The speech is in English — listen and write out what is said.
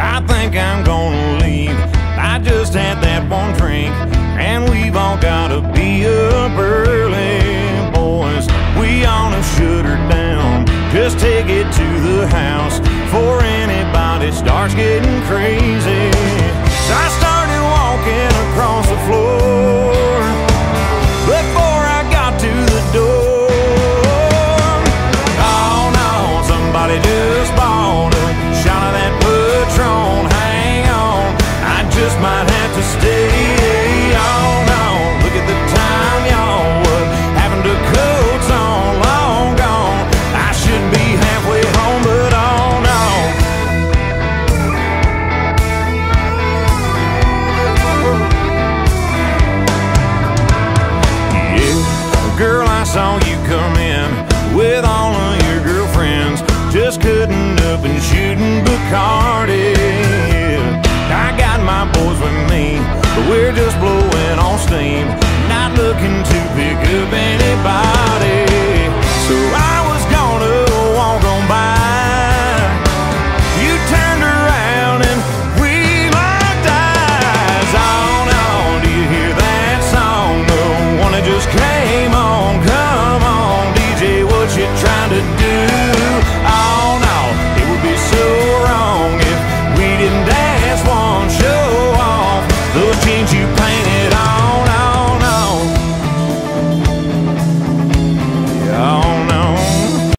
I think I'm gonna leave. I just had that Just take it to the house before anybody starts getting crazy. So saw you come in with all of your girlfriends, just cutting up and shooting Bacardi. I got my boys with me, but we're just blowing on steam. to